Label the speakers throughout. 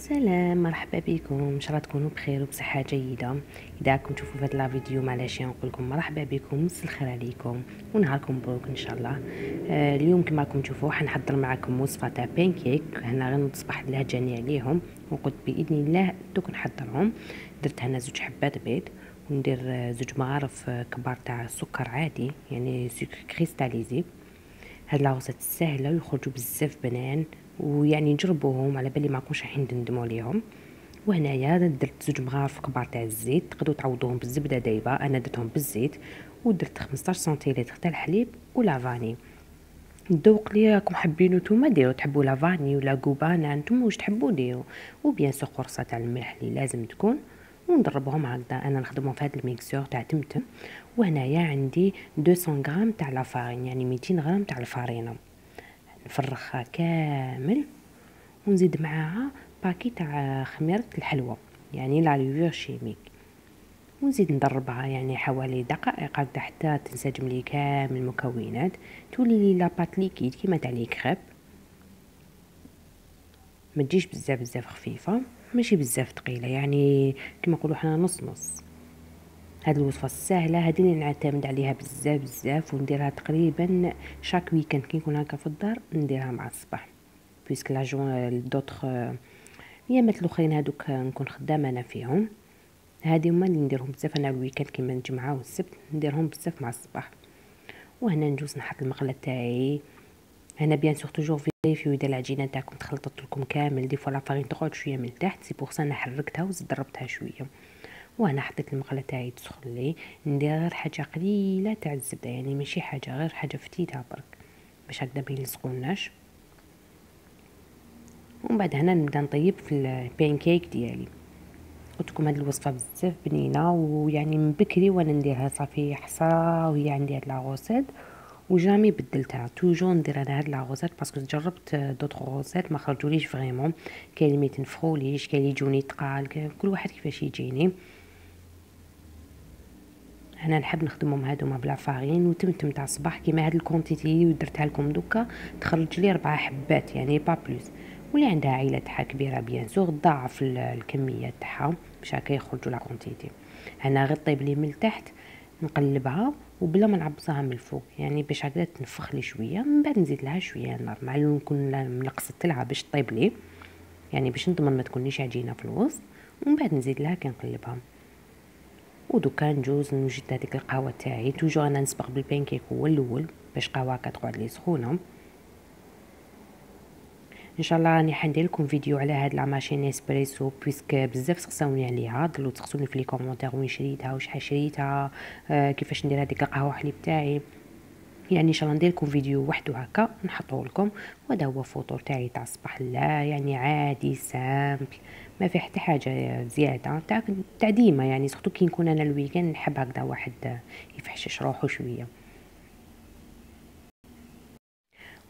Speaker 1: سلام مرحبا بكم. إن شاء الله تكونوا بخير وبصحة جيدة. إذا راكم تشوفوا في هذا الفيديو معليش نقول لكم مرحبا بكم الخير عليكم ونهاركم مبروك إن شاء الله. آه اليوم كما راكم تشوفوا حنحضر معكم وصفة تاع بانكيك هنا غير نصبح لهجاني عليهم وقلت بإذن الله دوك نحضرهم. درت هنا زوج حبات بيض وندير زوج مغارف كبار تاع سكر عادي يعني سكر كريستاليزي. هاد لاغوصات سهله ويخرجوا بزاف بنان ويعني نجربوهم على بالي ما كونش راح ندموا عليهم. وهنايا درت زوج مغارف كبار تاع الزيت تقدروا تعوضوهم بالزبدة دايبة أنا درتهم بالزيت ودرت 15 centilitres تاع الحليب و la vanille. الذوق اللي راكم حابينو نتوما ديروا تحبوا la vanille ولا كوبانا نتوما واش تحبوا ديروا و bien sûr قرصة تاع الملح اللي لازم تكون وندربهم هكذا. أنا نخدمهم في هذا ال mixeur تاع تمتم. وهنايا عندي 200 غرام تاع la farine يعني 200 غرام تاع الفارينة. نفرخها كامل ونزيد معاها paquet تاع خميرة الحلوى يعني la levure chimique. ونزيد نضربها يعني حوالي دقائق هكذا حتى تنسجم لي كامل المكونات. تولي لي la pâte liquide كيما تاع les crêpes. ما تجيش بزاف بزاف خفيفة ماشي بزاف ثقيله يعني كما نقولوا حنا نص نص. هاد الوصفة السهلة هذه اللي نعتمد عليها بزاف بزاف ونديرها تقريبا chaque week-end. كي نكون هكا في الدار نديرها مع الصباح. puisque les jours d'autres ايامات الأخرين هادوك نكون خدامة أنا فيهم. هادي هما اللي نديرهم بزاف. أنا ال week-end كيما الجمعة والسبت نديرهم بزاف مع الصباح. وهنا نجوز نحط المقلة تاعي. هنا bien sûr toujours vérifiez اذا العجينة تاعكم تخلطت لكم كامل. des fois la farine تقعد شوية من التحت c'est pour ça أنا حركتها وزيد ضربتها شوية. وأنا حطيت المقلة تاعي تسخن لي ندير غير حاجة قليلة تاع الزبدة يعني ماشي حاجة غير حاجة فتيتها برك باش هكذا ما يلصقوناش ومن بعد هنا نبدا نطيب في البانكيك ديالي. قلت لكم هذه الوصفة بزاف بنينة ويعني من بكري وأنا نديرها صافي حصى وهي عندي هاد la recette و jamais بدلتها toujours ندير أنا هاد la recette parce que جربت d'autres recettes ما خرجوليش vraiment. كاين اللي ما يتنفخوليش كاين اللي يجوني تقال كل واحد كيفاش يجيني. هنا نحب نخدمهم هادوما بلا farine وتمتم تاع الصباح كيما هاد ال quantité اللي درتها لكم دوكا. تخرج لي ربعة حبات يعني pas plus. واللي عندها عائله تاعها كبيرة bien sûr ضاعف الكمية تاعها باش هكا يخرجوا la quantité. هنا غير طيب لي من التحت نقلبها وبلا ما نعبصها من الفوق. يعني باش هكذا تنفخ لي شوية من بعد نزيد لها شوية النار مع نكون منقصت لها باش طيب لي. يعني باش نضمن ما تكونيش عجينة في الوسط ومن بعد نزيد لها كنقلبها ودوكا نجوز نوجد هذيك القهوة تاعي. toujours أنا نسبق بالبانكيك هو الأول باش قهوة كتقعد لي سخونة. إن شاء الله راني حندير لكم فيديو على هاد la machine espresso puisque بزاف سقساوني عليها. ضلوا تسقسوني في les commentaires وين شريتها وشحال شريتها آه كيفاش ندير هذيك القهوة حليب تاعي. يعني إن شاء الله ندير لكم فيديو وحده هكا نحطه لكم. وهذا هو فطور تاعي تاع الصباح. لا يعني عادي simple. ما في حتى حاجة زيادة. ديما يعني surtout كي نكون أنا ال week-end نحب هكذا واحد يفشش روحو شوية.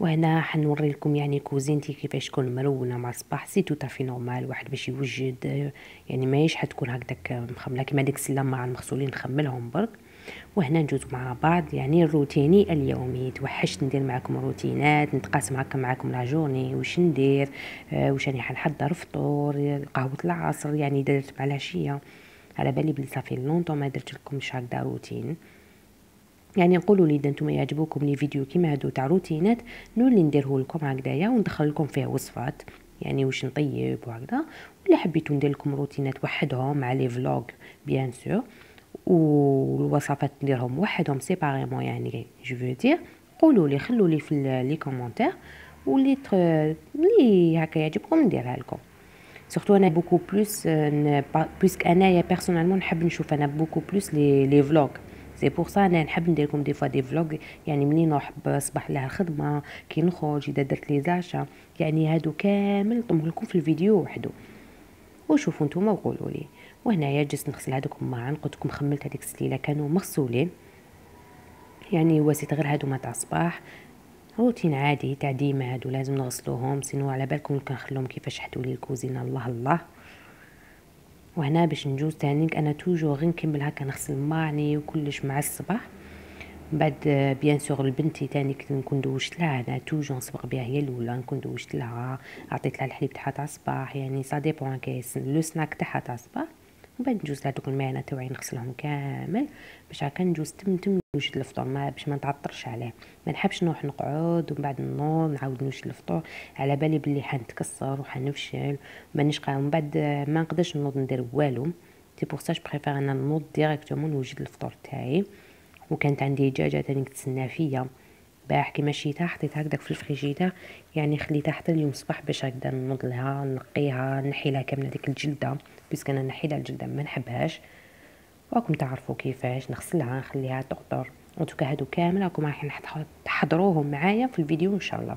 Speaker 1: وهنا حنوري لكم يعني كوزينتي كيفاش تكون مرونه مع الصباح. c'est tout à fait normal واحد باش يوجد يعني ماهيش حتكون هكذاك مخملة. كيما ديك السلة ماعن المغسولين نخملهم برك. وهنا نجوز مع بعض يعني روتيني اليومي. توحشت ندير معكم روتينات نتقاسم هكا معكم la journée واش ندير آه واش راني حنحضر فطور قهوة العصر يعني درت مع العشيه على بالي بلي ça fait longtemps ما درت لكمش هكذا روتين. يعني نقولوا لي إذا نتوما يعجبوكم les vidéos كيما هادو تاع روتينات نولي نديره لكم هكذايا وندخل لكم فيه وصفات. يعني واش نطيب وهكذا ولا حبيتو ندير لكم روتينات وحدهم مع les vlogs bien sûr. والوصفات نديرهم وحدهم séparément يعني je veux dire قولوا لي خلوا لي في les commentaires ولي لي هكا يعجبكم نديرها لكم. surtout أنا beaucoup plus puisque انايا personnellement نحب نشوف أنا beaucoup plus les les vlogs c'est pour ça أنا نحب ندير لكم des fois des vlogs يعني منين نروح صباح لها الخدمه كي نخرج إذا درت les achats يعني هادو كامل نطمه لكم في الفيديو وحده وشوفوا نتوما وقولوا لي. وهنايا juste نغسل هذوك ماعن. قلت لكم خملت هذيك السليله كانوا مغسولين. يعني واسيت غير هادو تاع الصباح. روتين عادي تاع ديما هادو لازم نغسلوهم. sinon على بالكم كنخليهم كيفاش حدوا لي الكوزينه الله الله. وهنا باش نجوز تاني أنا toujours غير نكمل هكا نغسل ماعني وكلش مع الصباح. بعد bien sûr البنتي تاني كنت نكون دوشت لها أنا toujours نسبق بها هي الأولى نكون دوشت لها. عطيت لها الحليب تاعها تاع الصباح يعني ça dépend كيس le snack تاعها تاع الصباح. من بعد نجوز لها دوك الماعنا تاوعي نغسلهم كامل باش هكا نجوز تم تم نوجد الفطور ما باش ما نتعطلش عليه. ما نحبش نروح نقعد ومن بعد نوض نعاود نوجد الفطور. على بالي بلي حنتكسر وحنفشل مانيش قاعد من بعد ما نقدرش نوض ندير والو. c'est pour ça préfère أنا نوض directement نوجد الفطور تاعي. وكانت عندي دجاجه تاني كتسنى فيا. البارح كيما شريتها حطيتها هكداك في الفريجيدير يعني خليتها حتى اليوم الصباح باش هكذا نوض لها نقيها نحي لها كامله ديك الجلدة بيسك أنا نحي لها الجلدة ما نحبهاش. راكم تعرفوا كيفاش نغسلها نخليها تقطر توكا هادو كامل راكم رايحين تحضروهم معايا في الفيديو إن شاء الله.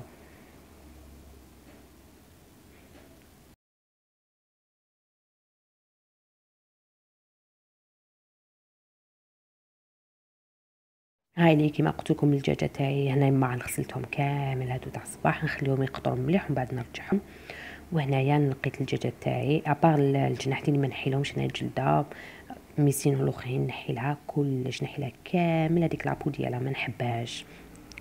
Speaker 1: هاي لي كيما قلت لكم الدجاجه تاعي هنا مع غسلتهم كامل هادو تاع الصباح نخليهم يقطروا مليح ومن بعد نرجعهم. وهنايا نقيت الدجاجه تاعي à part الجناحتين ما نحيلهمش هنا الجلدة mais sinon الاخرين نحيلها كلش نحيلها كامل هذيك la peau ديالها ما نحبهاش.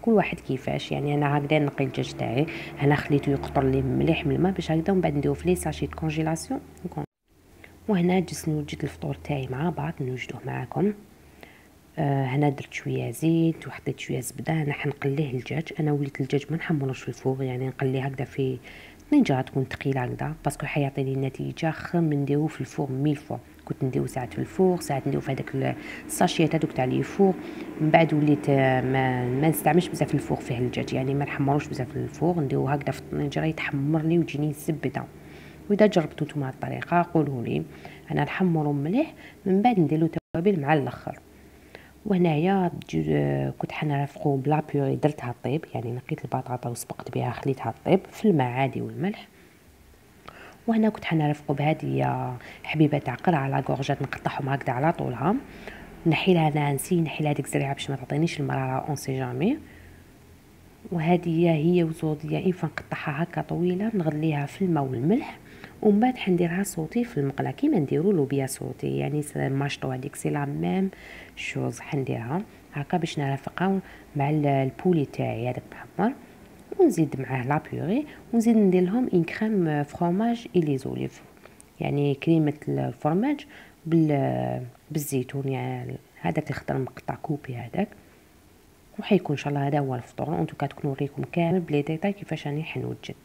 Speaker 1: كل واحد كيفاش يعني أنا هكذا نقي الدجاج تاعي أنا خليته يقطر لي مليح من الماء باش هكذا ومن بعد نديرو في les sachets congélation وهنا juste نوجد الفطور تاعي مع بعض نوجدوه معاكم. آه هنا درت شوية زيت وحطيت شوية زبدة أنا حنقليه الدجاج أنا وليت الدجاج ما نحمروش في ال four يعني نقليه هكذا في طنجره تكون ثقيله هكذا. parce que حيعطيني النتيجه خير من نديرو في ال four mille fois. كنت نديرو ساعات في ال four ساعات نديرو في هذاك الساشيات هذوك تاع le four من بعد وليت آه، ما ما نستعملش بزاف ال four فيه الدجاج يعني ما نحمروش بزاف ال four نديرو هكذا في الطنجره يتحمر لي ويجيني زبدة. وإذا جربتو نتوما الطريقة قولوا لي أنا نحمرو مليح من بعد نديرو توابل مع الأخر. وهنايا كنت حنرافقو ب la purée درتها طيب يعني نقيت البطاطا وسبقت بها خليتها طيب في الماء عادي والملح. وهنا كنت حنرافقو بهذه حبيبة تاع قرع على كورجات نقطعهم هكذا على طولها. نحي لها نانسي نحي لها هذيك الزريعة باش ما تعطينيش المرارة اون سي جامي وهذه هي وزودية اين نقطعها هكا طويلة نغليها في الماء والملح. ومن بعد حنديرها صوتي في المقلة. كيما نديرو لوبيا صوتي. يعني ماشطو هذيك سي لا ميم شوز حنديرها هكا باش نرافقها مع البولي تاعي هذاك محمر ونزيد معاه la purée ونزيد ندير لهم une crème fromage aux olives يعني كريمة الفرماج بال بالزيتون. يعني هذاك الخضر مقطع coupé هذاك. وحيكون إن شاء الله هذا هو الفطور. en tout cas نوريكم كامل ب les détails كيفاش راني حنوجد.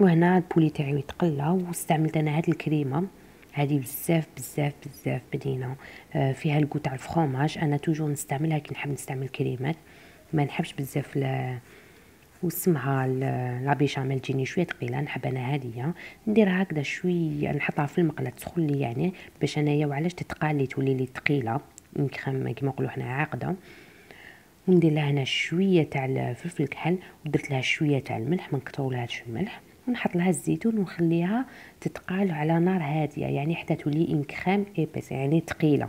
Speaker 1: وهنا ال poulet تاعي يتقلى واستعملت أنا هاد الكريمة. هذه بزاف بزاف بزاف بنينه آه فيها الكو تاع الفخوماج أنا توجور نستعملها كي نحب نستعمل كريمات. ما نحبش بزاف ل واسمها لا بيشاميل تجيني شوية ثقيله نحب أنا هادية. نديرها هكذا شوية. نحطها في المقلة. تسخن لي يعني. باش أنايا وعلاش تتقالي تولي لي ثقيله كيما نقولوا حنا عاقدة. وندير لها هنا شوية تاع الفلفل الكحل. ودرت لها شوية تاع الملح. ما نكثرولهاش الملح. ونحط لها الزيتون ونخليها تتقال على نار هادية يعني حتى تولي إن كريم ايبس يعني ثقيله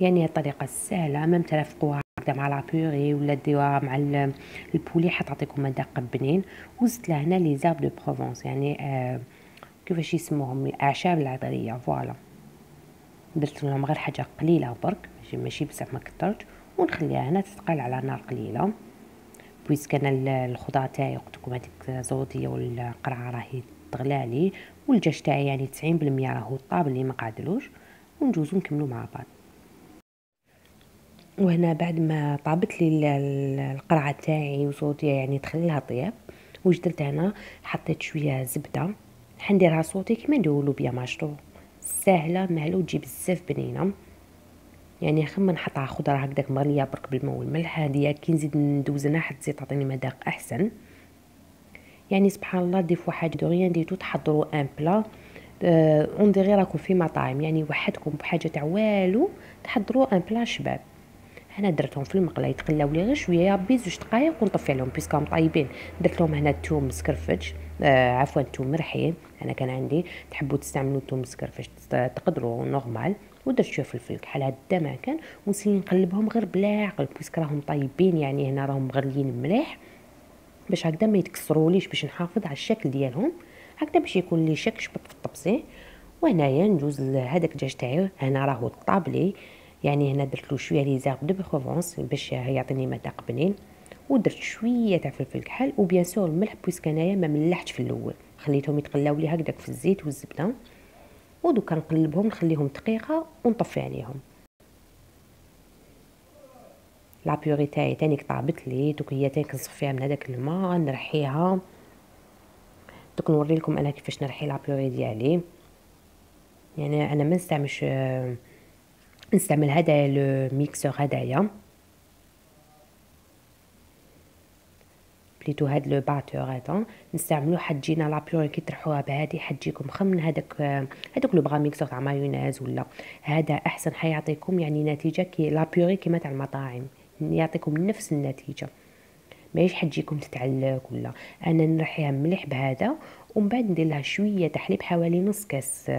Speaker 1: يعني الطريقة السهلة ما ترافقوها هكذا مع la purée ولا ديروها مع ال poulet حتعطيكم مذاق بنين وزدت هنا les herbes de Provence يعني آه كيفاش يسموهم الأعشاب العطريه voilà. درت لهم غير حاجة قليلة برك ماشي بزاف ما كثرت ونخليها هنا تتقال على نار قليلة. بويسك أنا الخضره تاعي قلت لكم هذيك الزوديه والقرعة راهي تغلالي والدجاج تاعي يعني 90% راهو طاب اللي ما قعدلوش ونجوزو نكملو مع بعض. وهنا بعد ما طابت لي القرعة تاعي وزوديه يعني تخليها طياب واش درت هنا حطيت شوية زبدة حنديرها صوتي كيما نديرو لوبيا ماشطو ساهله مهلو تجي بزاف بنينة. يعني خم نحطها خضرة هكداك مغلية برك بالماء والملح هادي كي نزيد ندوزنها حتى تزيد تعطيني مذاق أحسن. يعني سبحان الله des fois حاجة دو ديتو تحضروا un plat. on dirait راكم في مطاعم يعني وحدكم بحاجة تاع والو تحضروا un plat شباب. هنا درتهم في المقله يتقلاو لي غير شوية بي زوج دقائق ونطفي عليهم puisque هم طايبين. درت لهم هنا الثوم مسكرفج. آه عفوا الثوم مرحين أنا كان عندي. تحبوا تستعملوا الثوم مسكرفج تقدروا normal. ودرت شوية فلفل كحل هدا ما كان ونسي نقلبهم غير بالعقل puisque راهم طايبين يعني هنا راهم مغليين مليح. باش هكذا ما يتكسروليش باش نحافظ على الشكل ديالهم. هكذا باش يكون لي شكل شباب في الطبسي. وهنايا ندوز لهذاك الدجاج تاعي هنا راهو طابلي. يعني هنا درت له شوية les herbes de Provence باش يعطيني مذاق بنين. ودرت شوية تاع فلفل كحل و bien sûr الملح puisque انايا ما ملحتش في الأول. خليتهم يتقلاو لي هكذاك في الزيت والزبدة. ودوكا نقلبهم نخليهم دقيقة ونطفي عليهم. la purée تاعي تاني طابت لي دوك هي تاني كنصفيها من هذاك الماء نرحيها. دوك نوري لكم أنا كيفاش نرحي la purée ديالي. يعني أنا ما نستعملش نستعمل هذا ال mixeur هدايا. plutôt هاد le batteur هذا. نستعملو حتجينا la purée كي ترحوها بهادي حتجيكم خمن هذاك هذاك لو بغا تاع مايونيز ولا. هذا أحسن حيعطيكم يعني نتيجة كي la purée كيما تاع المطاعم. يعطيكم نفس النتيجة. ماهيش حتجيكم تتعلق ولا. أنا نرحيها مليح بهذا ومن بعد ندير لها شوية تاع حليب حوالي نص كاس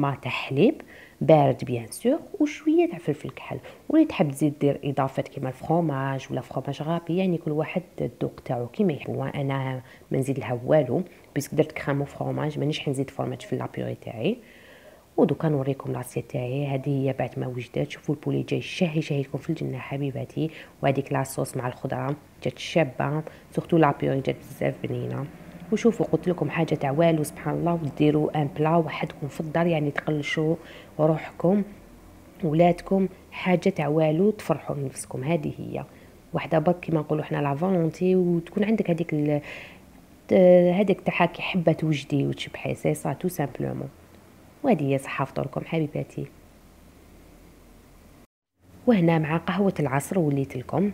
Speaker 1: تاع حليب بارد bien sûr وشوية تاع فلفل كحل. واللي تحب تزيد دير اضافات كيما ال fromage ولا fromage râpé يعني كل واحد الذوق تاعو كيما يحب. وأنا ما نزيد لها والو puisque درت crème و fromage مانيش حنزيد fromage في la purée تاعي. ودوكا نوريكم l'assiette تاعي. هذه هي بعد ما وجدت. شوفوا ال poulet جاي شهي شهي لكم في الجنة حبيباتي. وهذيك la sauce مع الخضرة جات شابة. surtout la purée جات بزاف بنينة. وشوفوا قلت لكم حاجة تاع والو سبحان الله وديروا un plat وحدكم في الدار يعني تقلشوا روحكم ولادكم حاجة تاع والو تفرحوا نفسكم. هذه هي. وحدة برك كيما نقولوا حنا لا وتكون عندك هذيك تاع كي حبة توجدي وتشبحي c'est ça tout simplement وهذه هي صحة فطوركم حبيباتي. وهنا مع قهوة العصر وليت لكم.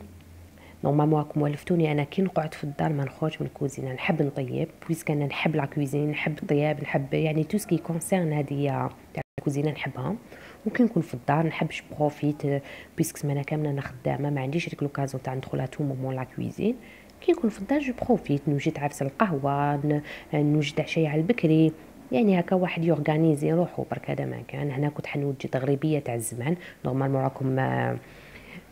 Speaker 1: normalement راكم ولفتوني أنا كي نقعد في الدار ما نخرج من الكوزينه نحب نطيب puisque أنا نحب la cuisine نحب الطياب نحب يعني tout ce qui concerne هذه الكوزينه نحبها وكي نكون في الدار نحب profite puisque سمانه كامله أنا خدامه ما عنديش ديك l'occasion تاع ندخل tout moment la cuisine كي نكون في الدار je profite نوجد عفس القهوه نوجد عشاء على البكري يعني هكا واحد ي organiser روحو برك هذا ما كان هنا كنت حنوجد غريبيه تاع الزمان. normalement راكم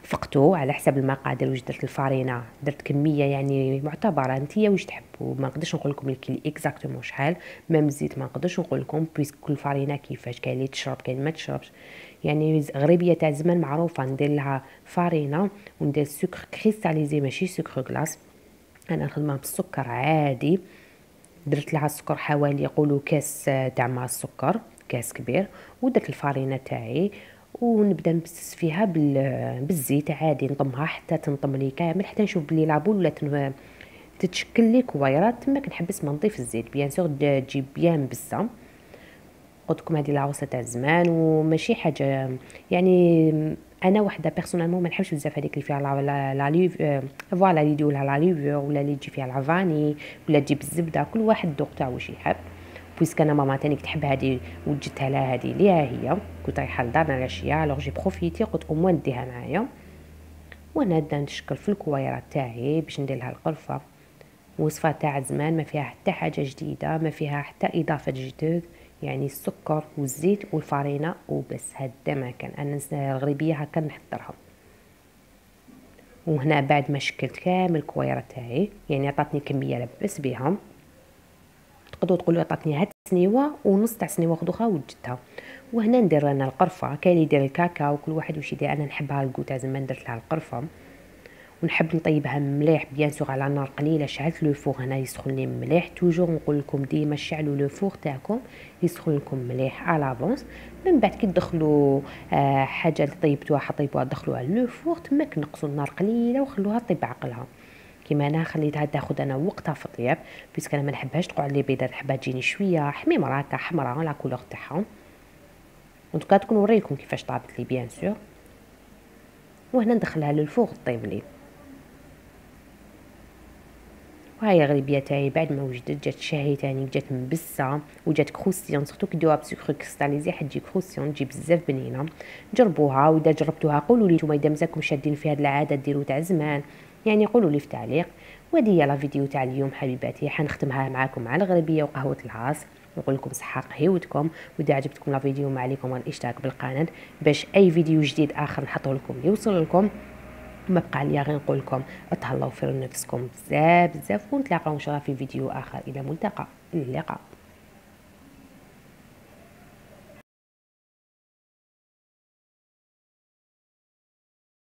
Speaker 1: فقتو على حسب المقادير واش درت الفارينه درت كمية يعني معتبرة نتيا واش تحبوا ما نقدرش نقول لكم الكيلي exactement شحال même الزيت ما نقدرش نقول لكم puisque كل فارينه كيفاش كاين اللي تشرب كاين ما تشربش. يعني غريبية تاع زمان معروفة ندير لها فارينه وندير سكر cristallisé ماشي سكر glace أنا نخدمها بالسكر عادي. درت لها السكر حوالي يقولوا كاس تاع ماء السكر كاس كبير. ودرت الفارينه تاعي. ونبدا نبسس فيها بالزيت عادي نطمها حتى تنطم لي كامل حتى نشوف بلي la boule ولا تتشكل لي كويرات تما كنحبس ما نضيف الزيت bien sûr تجي bien مبسسة. قلت لكم هذه العروسة تاع زمان وماشي حاجة يعني أنا وحدة personnellement ما نحبش بزاف هذيك اللي فيها la levure voilà اللي يديروا لها la levure ولا اللي تجي فيها la vanille ولا تجيب الزبدة كل واحد الذوق تاعو واش يحب. puisque أنا ماما تاني تحب هذه وجدتها لها هذه ليها هي كنت رايحه لدارنا العشيه alors j'ai profité قلت أو نديها معايا وأنا نبدا نشكل في الكويرات تاعي باش ندير لها القرفه وصفه تاع زمان ما فيها حتى حاجة جديده ما فيها حتى اضافه جديد يعني السكر والزيت والفارينه وبس هذا ما كان أنا الغريبيه هكا نحضرها وهنا بعد ما شكلت كامل الكويرات تاعي يعني عطاتني كميه لاباس بها تقدروا تقولوا عطاتني هاد سنيوة ونص تاع سنيوة خدوها وجدتها. وهنا ندير أنا القرفة. كاين اللي يدير الكاكاو وكل واحد واش يدير. أنا نحبها الكو تاع زمان درت لها القرفة. ونحب نطيبها مليح bien sûr على نار قليلة شعلت le four هنا يسخن لي مليح. toujours نقول لكم ديما شعلوا le four تاعكم يسخن لكم مليح على من بعد كي تدخلوا آه حاجة اللي طيبتوها حطيبوها دخلوها le four تما كنقصوا النار قليلة وخلوها طيب بعقلها. كيما أنا خليتها تاخذ أنا وقتها في الطياب puisque أنا ما نحبهاش تقعد لي بيضة نحبها تجيني شوية حميمه هكا حمراء la couleur تاعها. ودوكا تكون نوريكم كيفاش طابت لي bien sûr وهنا ندخلها لل four طيب لي. وهاي غريبية تاعي بعد ما وجدت جات شاهي تاني جات مبسة وجات croustillante surtout كي دوها بسكر cristallisé حتجي croustillante تجي بزاف بنينة. جربوها وإذا جربتوها قولوا لي نتوما إذا مزالكم شادين في هاد العاده ديروا تاع زمان. يعني قولوا لي في تعليق. وهادي هي la vidéo تاع اليوم حبيباتي حنختمها معاكم على الغربية وقهوة العصر. نقول لكم صحة قهيوتكم واذا عجبتكم la vidéo ما عليكم الاشتراك بالقناه باش أي فيديو جديد آخر نحطه لكم يوصل لكم وما بقى ليا غير نقول لكم تهلاو في نفسكم بزاف بزاف ونتلاقاو إن شاء الله في فيديو آخر. إلى ملتقى اللقاء.